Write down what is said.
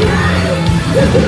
Yeah!